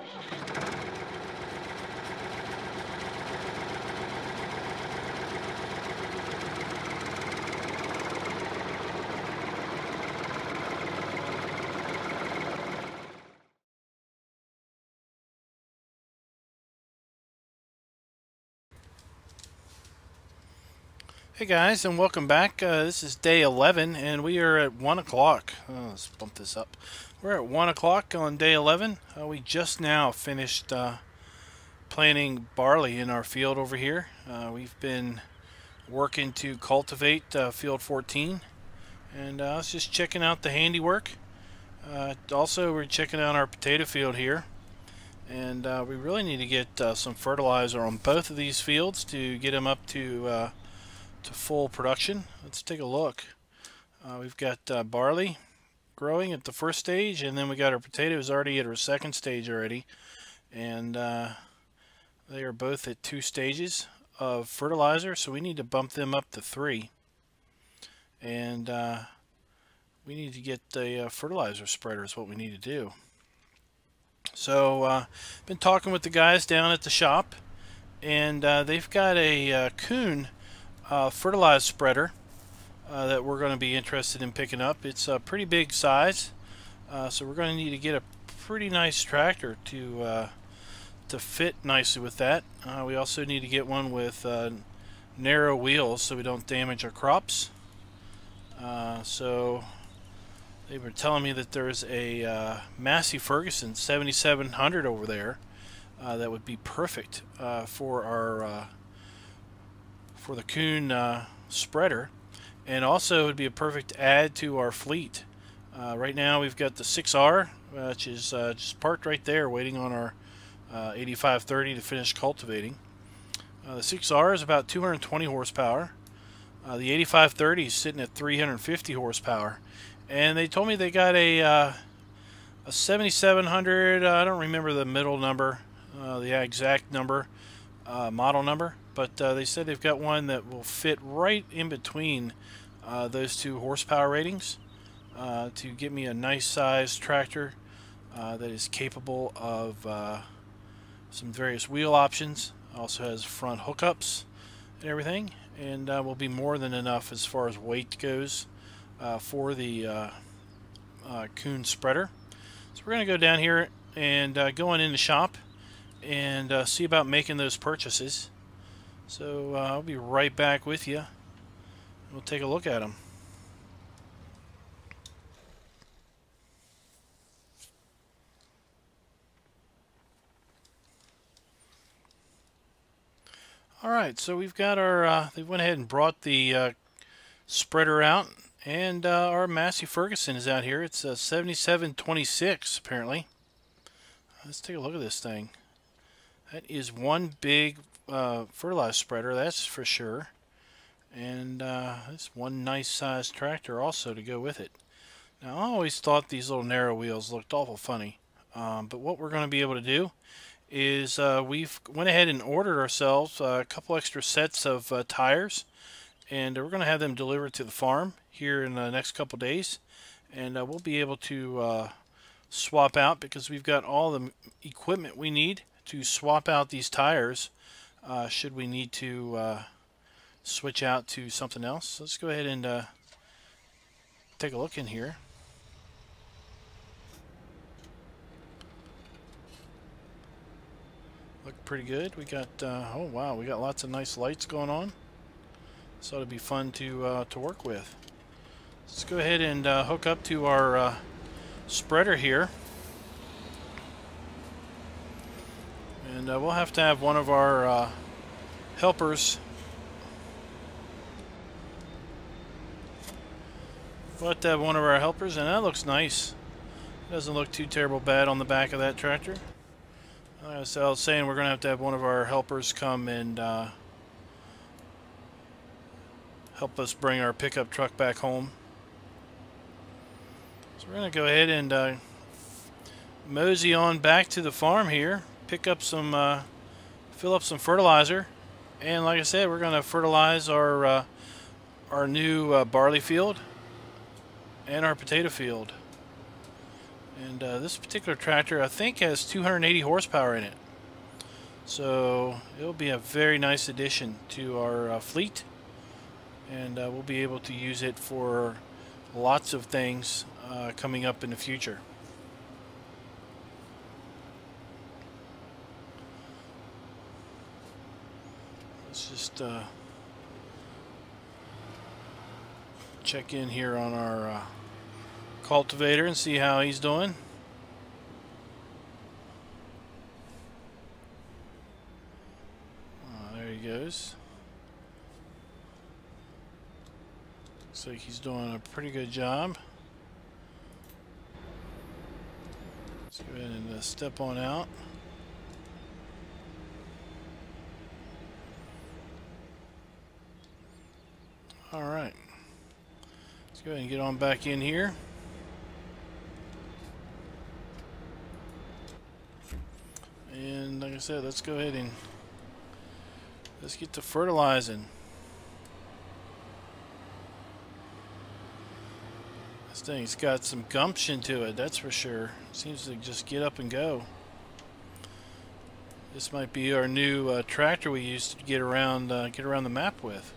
Thank you. Hey guys, and welcome back. Uh, this is day 11, and we are at 1 o'clock. Oh, let's bump this up. We're at 1 o'clock on day 11. Uh, we just now finished uh, planting barley in our field over here. Uh, we've been working to cultivate uh, field 14, and uh, I was just checking out the handiwork. also, we're checking out our potato field here. And we really need to get some fertilizer on both of these fields to get them up to to full production. Let's take a look. Uh, we've got uh, barley growing at the first stage, and then we got our potatoes already at our second stage already. And uh, they are both at two stages of fertilizer, so we need to bump them up to three. And uh, we need to get the uh, fertilizer spreader is what we need to do. So, uh, been talking with the guys down at the shop, and uh, they've got a Kuhn uh, fertilizer spreader uh, that we're going to be interested in picking up. It's a pretty big size, uh, so we're going to need to get a pretty nice tractor to uh, to fit nicely with that. Uh, we also need to get one with uh, narrow wheels so we don't damage our crops. so they were telling me that there's a Massey Ferguson 7700 over there that would be perfect for our for the Kuhn uh, spreader and also it would be a perfect add to our fleet. Uh, right now we've got the 6R which is uh, just parked right there waiting on our uh, 8530 to finish cultivating. Uh, the 6R is about 220 horsepower. Uh, the 8530 is sitting at 350 horsepower and they told me they got a a 7700 I don't remember the middle number the exact number model number but uh, they said they've got one that will fit right in between uh, those two horsepower ratings uh, to get me a nice sized tractor uh, that is capable of uh, some various wheel options. Also has front hookups and everything and uh, will be more than enough as far as weight goes for the Kuhn spreader. So we're going to go down here and go on in the shop and see about making those purchases so uh, I'll be right back with you. We'll take a look at them. Alright, so we've got our, uh, they went ahead and brought the uh, spreader out, and uh, our Massey Ferguson is out here. It's a 7726, apparently. Let's take a look at this thing. That is one big uh, fertilizer spreader, that's for sure. And uh, it's one nice sized tractor also to go with it. Now I always thought these little narrow wheels looked awful funny. Um, but what we're going to be able to do is uh, we've went ahead and ordered ourselves a couple extra sets of uh, tires and we're going to have them delivered to the farm here in the next couple days and uh, we'll be able to uh, swap out because we've got all the equipment we need to swap out these tires uh, should we need to uh, switch out to something else. Let's go ahead and uh, take a look in here. Look pretty good. We got, uh, oh wow, we got lots of nice lights going on. So it'll be fun to, uh, to work with. Let's go ahead and uh, hook up to our spreader here. And uh, we'll have to have one of our uh, helpers We'll have have one of our helpers, and that looks nice. Doesn't look too terrible bad on the back of that tractor. Uh, so I was saying we're going to have to have one of our helpers come and uh, help us bring our pickup truck back home. So we're going to go ahead and uh, mosey on back to the farm here pick up some, uh, fill up some fertilizer. And like I said, we're going to fertilize our, uh, our new uh, barley field and our potato field. And uh, this particular tractor, I think, has 280 horsepower in it. So it'll be a very nice addition to our uh, fleet. And we'll be able to use it for lots of things coming up in the future. Let's just uh, check in here on our uh, cultivator and see how he's doing. Uh, there he goes. Looks like he's doing a pretty good job. Let's go ahead and uh, step on out. All right. Let's go ahead and get on back in here. And like I said, let's go ahead and let's get to fertilizing. This thing's got some gumption to it, that's for sure. Seems to just get up and go. This might be our new uh, tractor we used to get around uh, get around the map with.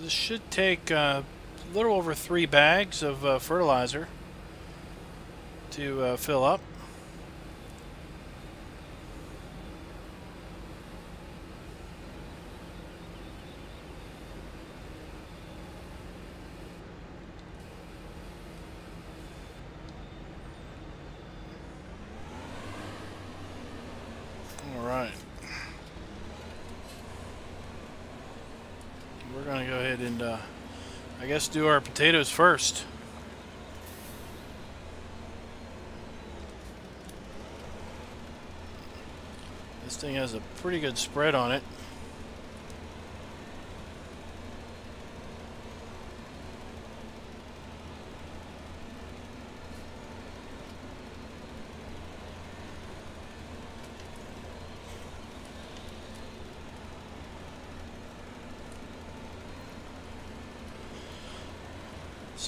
this should take uh, a little over three bags of uh, fertilizer to uh, fill up. Uh, guess do our potatoes first. This thing has a pretty good spread on it.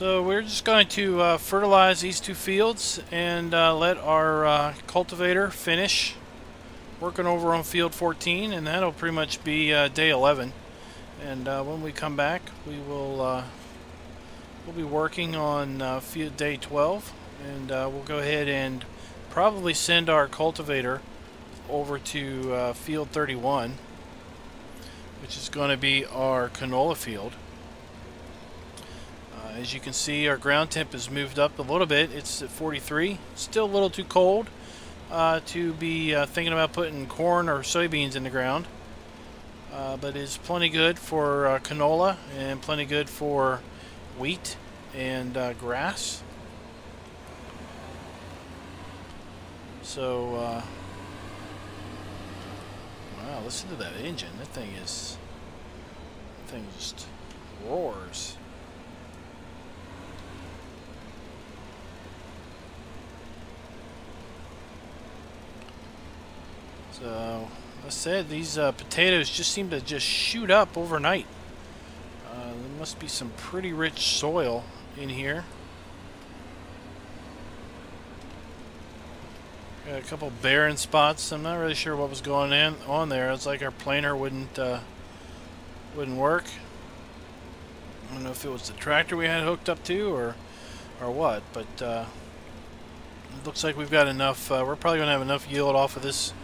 So we're just going to uh, fertilize these two fields and uh, let our uh, cultivator finish working over on field 14 and that'll pretty much be uh, day 11 and uh, when we come back we will uh, we'll be working on field day 12 and we'll go ahead and probably send our cultivator over to field 31 which is going to be our canola field as you can see, our ground temp has moved up a little bit. It's at 43. Still a little too cold uh, to be uh, thinking about putting corn or soybeans in the ground. Uh, but it's plenty good for uh, canola and plenty good for wheat and uh, grass. So, uh, wow, listen to that engine. That thing is, that thing just roars. So, I said, these uh, potatoes just seem to just shoot up overnight. Uh, there must be some pretty rich soil in here. Got a couple barren spots. I'm not really sure what was going in, on there. It's like our planer wouldn't uh, wouldn't work. I don't know if it was the tractor we had hooked up to or or what, but uh, it looks like we've got enough. Uh, we're probably going to have enough yield off of this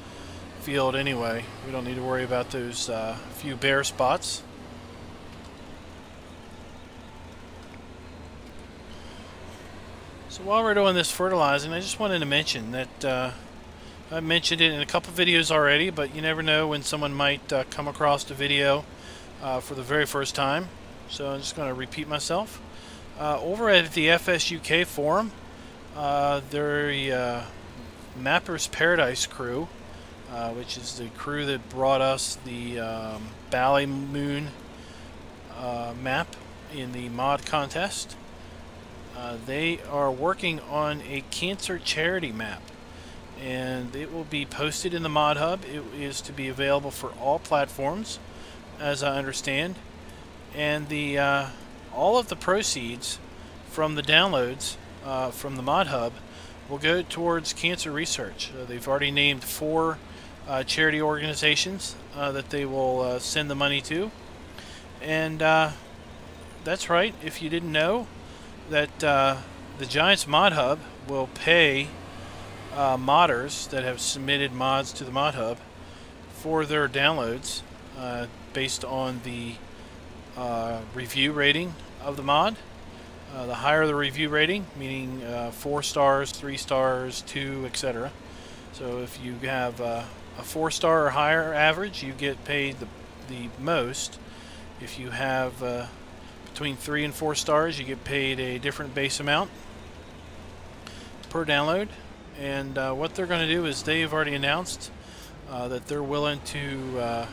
field anyway. We don't need to worry about those uh, few bare spots. So while we're doing this fertilizing, I just wanted to mention that uh, I mentioned it in a couple videos already, but you never know when someone might uh, come across the video uh, for the very first time. So I'm just going to repeat myself. Uh, over at the FSUK forum, uh, the Mappers Paradise crew uh, which is the crew that brought us the um, Ballymoon uh, map in the mod contest. Uh, they are working on a cancer charity map and it will be posted in the mod hub. It is to be available for all platforms as I understand. And the uh, all of the proceeds from the downloads uh, from the mod hub will go towards cancer research. Uh, they've already named four uh, charity organizations uh, that they will uh, send the money to and that's right if you didn't know that uh, the Giants Mod Hub will pay uh, modders that have submitted mods to the Mod Hub for their downloads uh, based on the uh, review rating of the mod. Uh, the higher the review rating, meaning uh, four stars, three stars, two, etc. So if you have a four star or higher average, you get paid the, the most. If you have between three and four stars, you get paid a different base amount per download. And uh, what they're going to do is they've already announced uh, that they're willing to uh,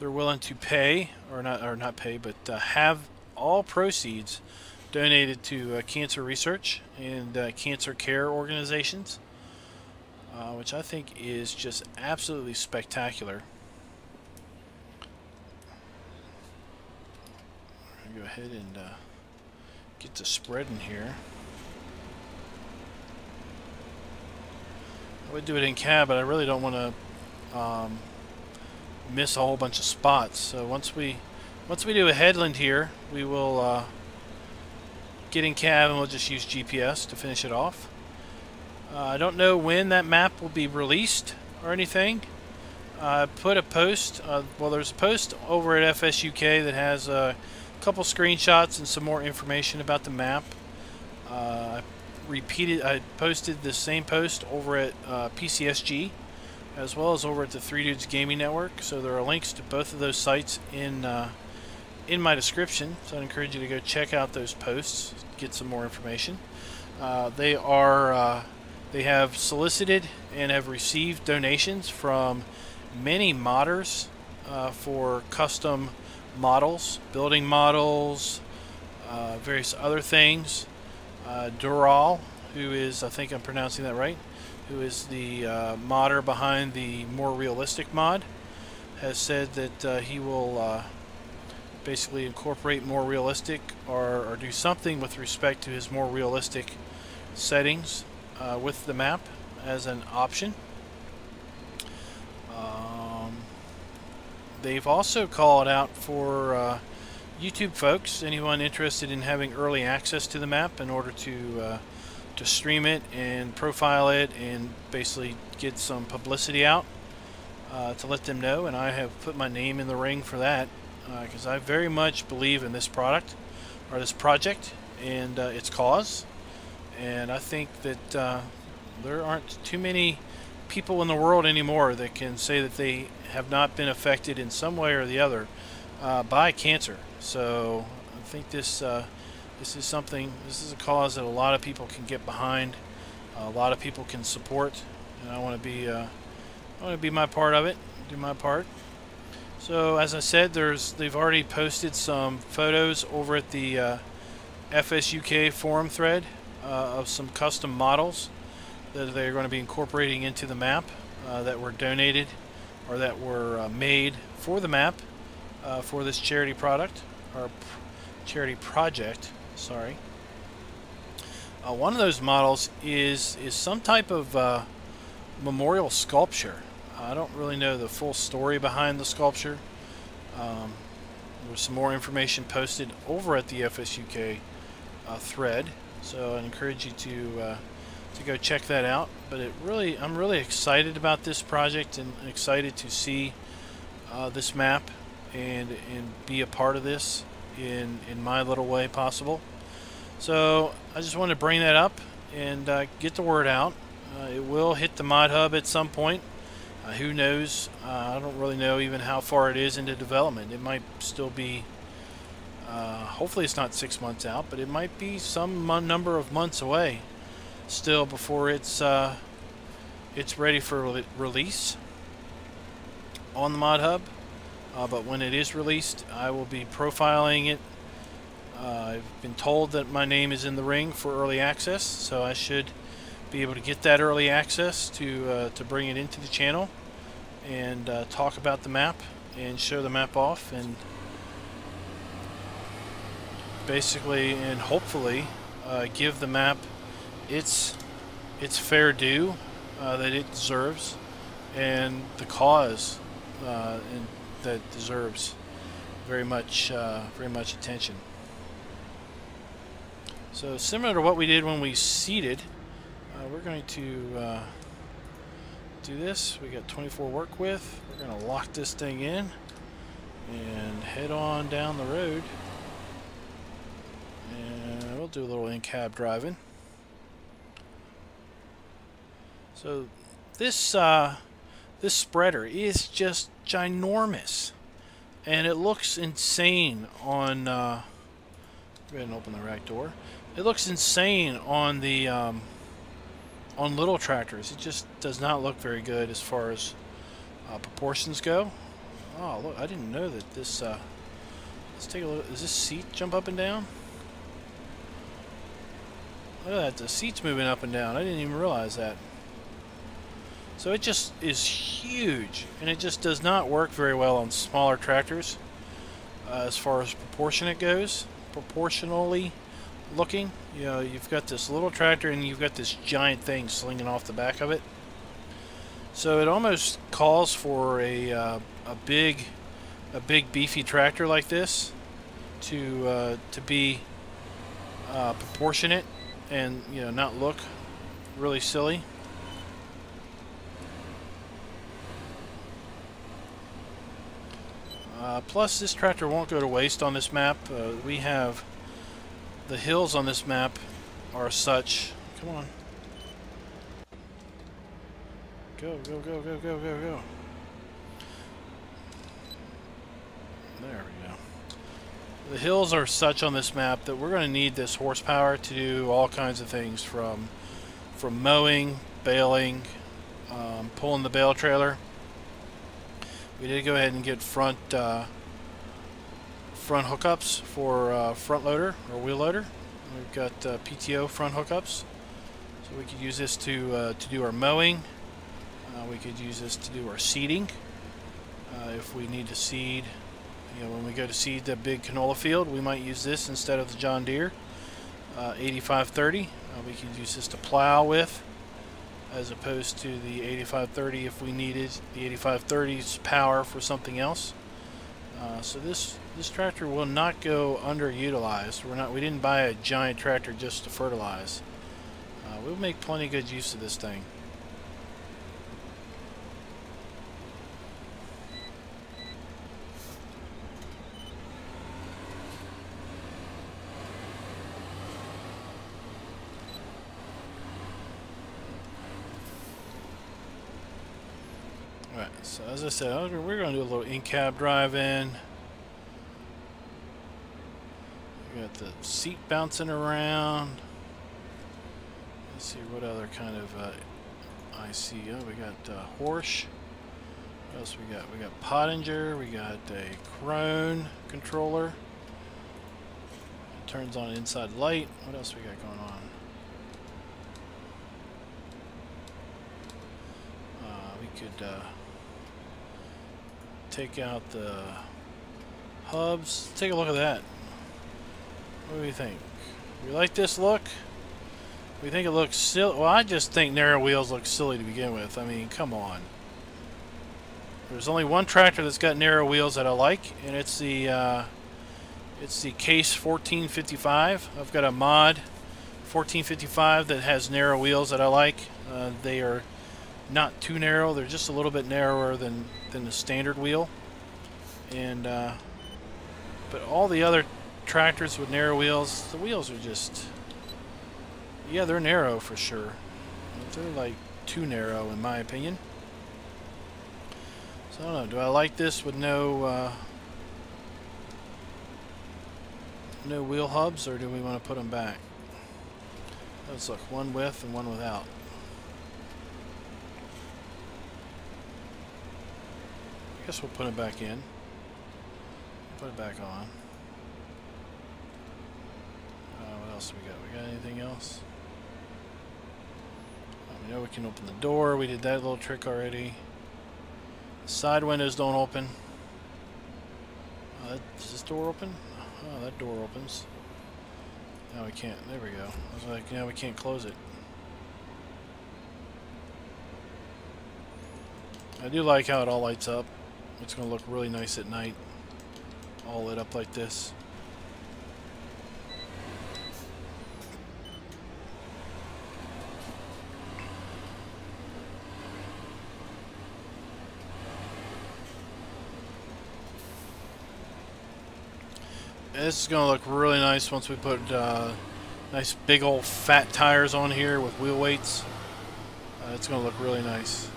they're willing to pay or not or not pay, but uh, have all proceeds donated to uh, cancer research and uh, cancer care organizations, which I think is just absolutely spectacular. go ahead and uh, get to spreading here. I would do it in cab, but I really don't want to um, miss a whole bunch of spots. So once we once we do a headland here, we will uh, get in cab and we'll just use GPS to finish it off. Uh, I don't know when that map will be released or anything. I put a post, uh, well there's a post over at FSUK that has a uh, couple screenshots and some more information about the map. Uh, I repeated, I posted the same post over at uh, PCSG as well as over at the Three Dudes Gaming Network. So there are links to both of those sites in uh, in my description. So I encourage you to go check out those posts, get some more information. Uh, they are uh, they have solicited and have received donations from many modders uh, for custom models, building models, uh, various other things. Uh, Dural, who is, I think I'm pronouncing that right, who is the uh, modder behind the more realistic mod, has said that uh, he will uh, basically incorporate more realistic or, or, do something with respect to his more realistic settings uh, with the map as an option. They've also called out for uh, YouTube folks, anyone interested in having early access to the map in order to uh, to stream it and profile it and basically get some publicity out uh, to let them know. And I have put my name in the ring for that because uh, I very much believe in this product or this project and uh, its cause. And I think that uh, there aren't too many people in the world anymore that can say that they have not been affected in some way or the other uh, by cancer. So I think this uh, this is something. This is a cause that a lot of people can get behind. a lot of people can support, and I want to be uh, I want to be my part of it. Do my part. So as I said, there's they've already posted some photos over at the uh, FSUK forum thread uh, of some custom models that they're going to be incorporating into the map uh, that were donated or that were uh, made for the map uh, for this charity product or charity project sorry. Uh, one of those models is is some type of uh, memorial sculpture. I don't really know the full story behind the sculpture. Um, there's some more information posted over at the FSUK uh, thread so I encourage you to to go check that out. But it really, I'm really excited about this project and excited to see uh, this map and and be a part of this in in my little way possible. So I just wanted to bring that up and uh, get the word out. Uh, it will hit the mod hub at some point. Uh, who knows? Uh, I don't really know even how far it is into development. It might still be. Uh, hopefully, it's not six months out, but it might be some number of months away still before it's uh, it's ready for release on the mod hub. Uh, but when it is released I will be profiling it. Uh, I've been told that my name is in the ring for early access so I should be able to get that early access to uh, to bring it into the channel and talk about the map and show the map off and basically and hopefully uh, give the map its its fair due uh, that it deserves and the cause uh, that deserves very much uh, very much attention. So similar to what we did when we seeded, uh, we're going to uh, do this. We got 24 work with. We're going to lock this thing in and head on down the road. Do a little in-cab driving. So this uh, this spreader is just ginormous, and it looks insane on. Uh, go ahead and open the rack door. It looks insane on the um, on little tractors. It just does not look very good as far as uh, proportions go. Oh, look! I didn't know that this. Uh, let's take a look. Does this seat jump up and down? Look at that. The seat's moving up and down. I didn't even realize that. So it just is huge, and it just does not work very well on smaller tractors uh, as far as proportionate goes. Proportionally looking, you know, you've got this little tractor and you've got this giant thing slinging off the back of it. So it almost calls for a uh, a big a big beefy tractor like this to uh, to be uh, proportionate and you know not look really silly. Uh, plus, this tractor won't go to waste on this map. Uh, we have the hills on this map are such. Come on. Go, go, go, go, go, go, go. There we go. The hills are such on this map that we're going to need this horsepower to do all kinds of things from from mowing, baling, um, pulling the bale trailer, we did go ahead and get front uh, front hookups for uh, front loader or wheel loader. We've got uh, PTO front hookups, so we could use this to uh, to do our mowing. Uh, we could use this to do our seeding uh, if we need to seed. You know, when we go to seed the big canola field, we might use this instead of the John Deere 8530. we could use this to plow with as opposed to the 8530 if we needed the 8530's power for something else. Uh, so this this tractor will not go underutilized. We're not we didn't buy a giant tractor just to fertilize. Uh, we'll make plenty good use of this thing. So as I said, we're going to do a little in-cab drive-in. Got the seat bouncing around. Let's see what other kind of uh, I see. Oh, we got uh, Horsch. What else we got? We got Pottinger. We got a Krone controller. It turns on inside light. What else we got going on? Uh, we could. Uh, take out the hubs. Take a look at that. What do you think? We like this look? We think it looks silly. Well, I just think narrow wheels look silly to begin with. I mean, come on. There's only one tractor that's got narrow wheels that I like, and it's the uh, it's the Case 1455. I've got a mod 1455 that has narrow wheels that I like. Uh, they are not too narrow. They're just a little bit narrower than, than the standard wheel. And uh, But all the other tractors with narrow wheels, the wheels are just... Yeah, they're narrow for sure. They're like too narrow in my opinion. So I don't know. Do I like this with no... Uh, no wheel hubs or do we want to put them back? Let's look. One with and one without. I guess we'll put it back in. Put it back on. Uh, what else do we got? We got anything else? We know we can open the door. We did that little trick already. Side windows don't open. Uh, does this door open? Oh, that door opens. Now we can't. There we go. I was like, now we can't close it. I do like how it all lights up. It's going to look really nice at night. All lit up like this. This is going to look really nice once we put uh, nice big old fat tires on here with wheel weights. Uh, it's going to look really nice.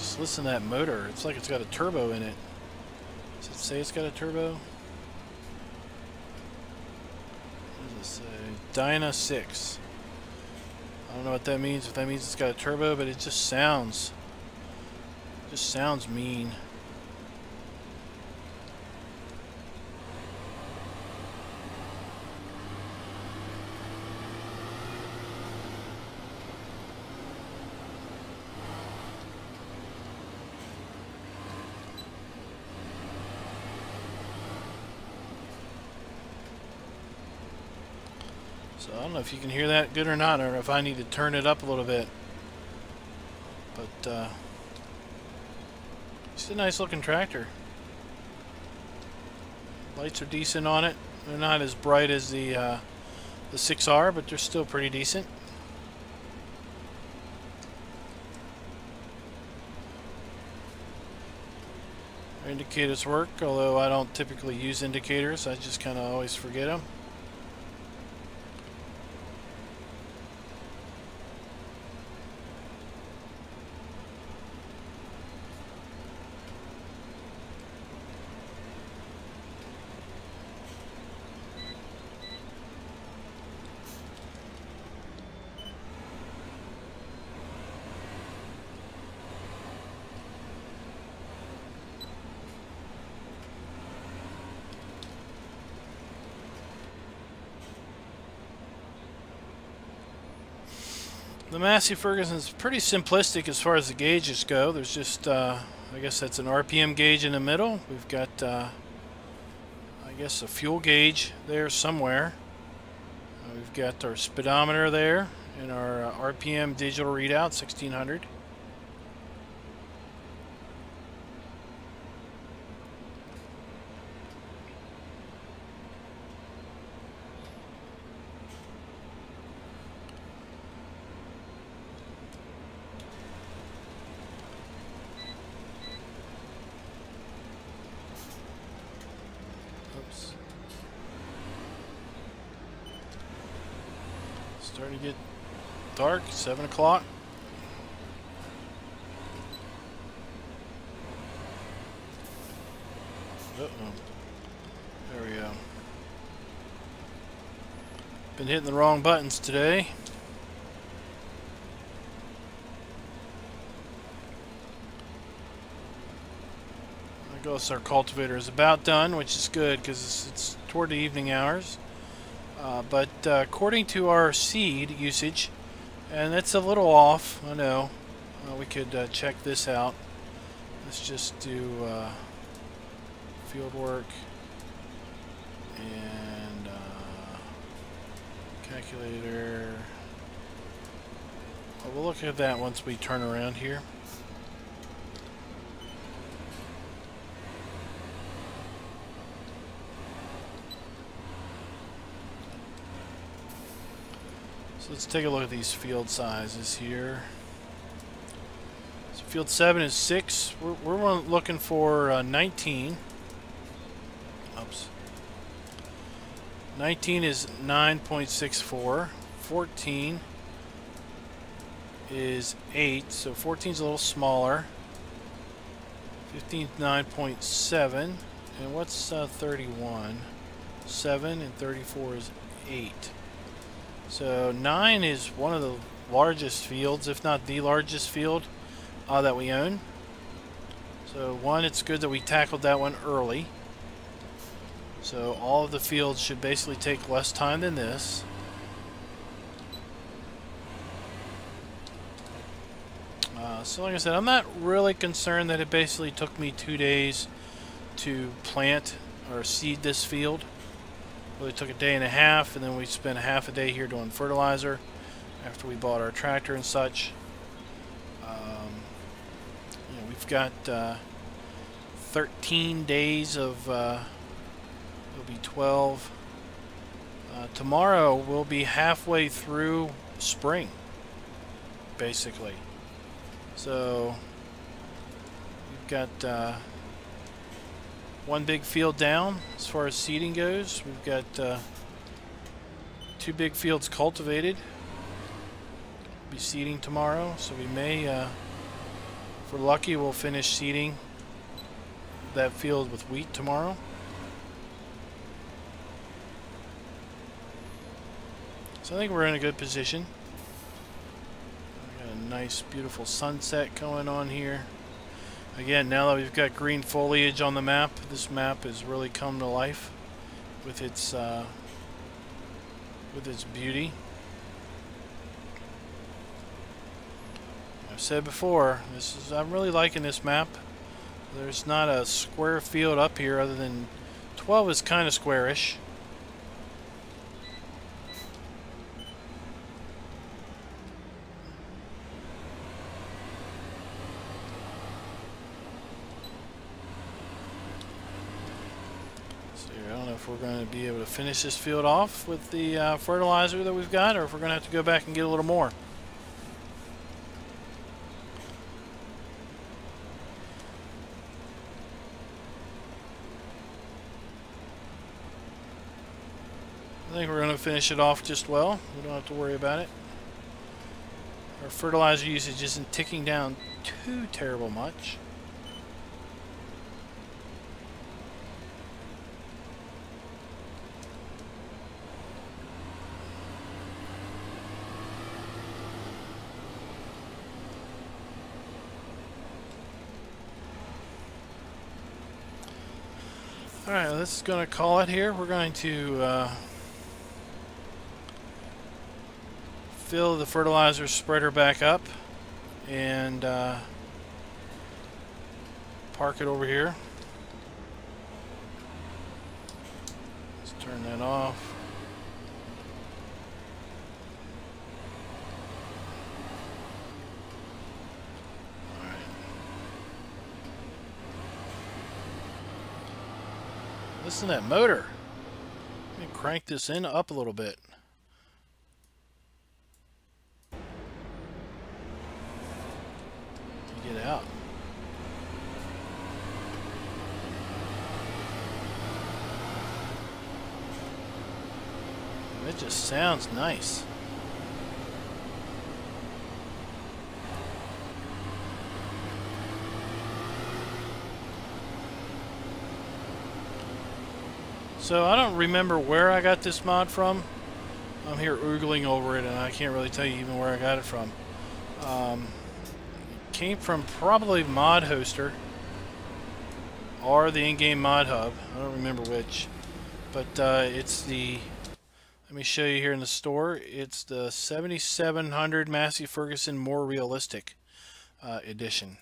Just listen to that motor. It's like it's got a turbo in it. Does it say it's got a turbo? What does it say? Dyna 6. I don't know what that means, if that means it's got a turbo, but it just sounds... just sounds mean. Don't know if you can hear that good or not, or if I need to turn it up a little bit. But, uh, it's a nice looking tractor. Lights are decent on it. They're not as bright as the, uh, the 6R, but they're still pretty decent. indicators work, although I don't typically use indicators. I just kind of always forget them. Massey Ferguson is pretty simplistic as far as the gauges go. There's just, uh, I guess that's an RPM gauge in the middle. We've got, uh, I guess, a fuel gauge there somewhere. We've got our speedometer there and our uh, RPM digital readout, 1600. Starting to get dark, 7 o'clock. Oh There we go. Been hitting the wrong buttons today. I guess our cultivator is about done, which is good because it's, it's toward the evening hours. Uh, but uh, according to our seed usage, and it's a little off, I know, uh, we could uh, check this out. Let's just do uh, field work and uh, calculator. Well, we'll look at that once we turn around here. Let's take a look at these field sizes here. So field 7 is 6. We're, we're looking for uh, 19. Oops. 19 is 9.64. 14 is 8, so 14 is a little smaller. 15 is 9.7. And what's uh, 31? 7 and 34 is 8. So 9 is one of the largest fields, if not the largest field uh, that we own. So one, it's good that we tackled that one early. So all of the fields should basically take less time than this. Uh, so like I said, I'm not really concerned that it basically took me two days to plant or seed this field. Really took a day and a half, and then we spent half a day here doing fertilizer after we bought our tractor and such. Um, you know, we've got uh, 13 days of, uh, it'll be 12. Uh, tomorrow we'll be halfway through spring, basically. So we've got uh, one big field down as far as seeding goes. We've got uh, two big fields cultivated. Be seeding tomorrow, so we may, uh, if we're lucky, we'll finish seeding that field with wheat tomorrow. So I think we're in a good position We got a nice beautiful sunset going on here. Again, now that we've got green foliage on the map, this map has really come to life with its uh, with its beauty. I've said before, this is I'm really liking this map. There's not a square field up here other than 12 is kind of squarish. We're going to be able to finish this field off with the uh, fertilizer that we've got or if we're going to have to go back and get a little more. I think we're going to finish it off just well. We don't have to worry about it. Our fertilizer usage isn't ticking down too terrible much. Alright, this is going to call it here. We're going to uh, fill the fertilizer spreader back up and uh, park it over here. Let's turn that off. Listen to that motor. Let me crank this in up a little bit. Get out. It just sounds nice. So I don't remember where I got this mod from. I'm here oogling over it and I can't really tell you even where I got it from. Um, it came from probably Mod Hoster or the in-game Mod Hub. I don't remember which. But uh, it's the, let me show you here in the store. It's the 7700 Massey Ferguson More Realistic uh, edition.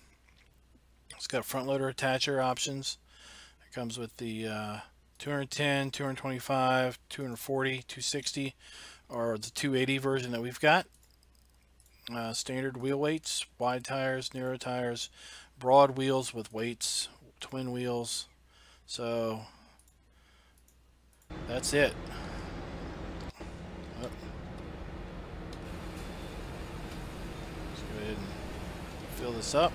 It's got front loader attacher options. It comes with the uh, 210, 225, 240, 260, or the 280 version that we've got. Uh, standard wheel weights, wide tires, narrow tires, broad wheels with weights, twin wheels. So that's it. Let's go ahead and fill this up.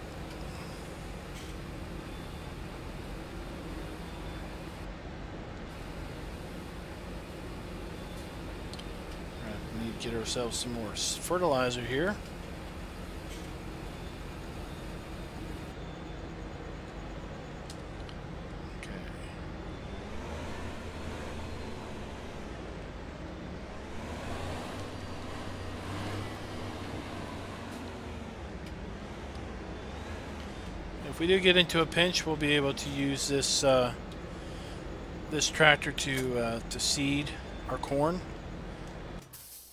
Get ourselves some more fertilizer here. If we do get into a pinch, we'll be able to use this uh, this tractor to uh, to seed our corn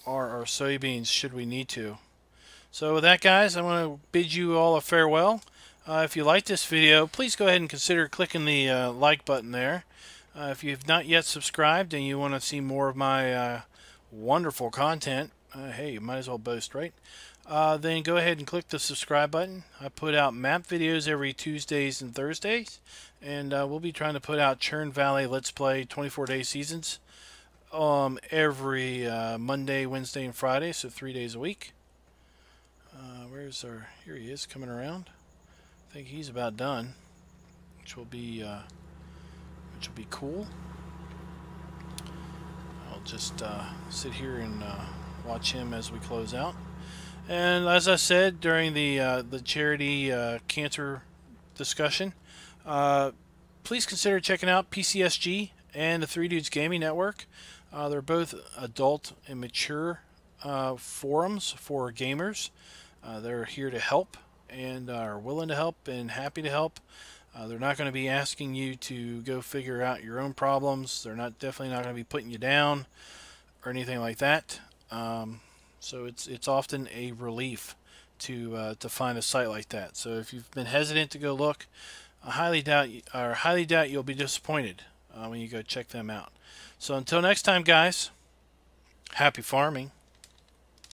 or our soybeans should we need to. So with that guys, I want to bid you all a farewell. Uh, if you like this video, please go ahead and consider clicking the uh, like button there. Uh, if you've not yet subscribed and you want to see more of my uh, wonderful content, uh, hey, you might as well boast, right? Uh, then go ahead and click the subscribe button. I put out map videos every Tuesdays and Thursdays, and we'll be trying to put out Churn Valley Let's Play 24-day seasons um, every Monday, Wednesday, and Friday, so three days a week. where's our... Here he is, coming around. I think he's about done, which will be uh, which will be cool. I'll just uh, sit here and uh, watch him as we close out. And as I said during the uh, the charity uh, cancer discussion, uh, please consider checking out PCSG and the Three Dudes Gaming Network. They're both adult and mature forums for gamers. they're here to help and are willing to help and happy to help. Uh, they're not going to be asking you to go figure out your own problems. They're not definitely not going to be putting you down or anything like that. Um, so it's it's often a relief to uh, to find a site like that. So if you've been hesitant to go look, I highly doubt or highly doubt you'll be disappointed uh, when you go check them out. So until next time, guys. Happy farming.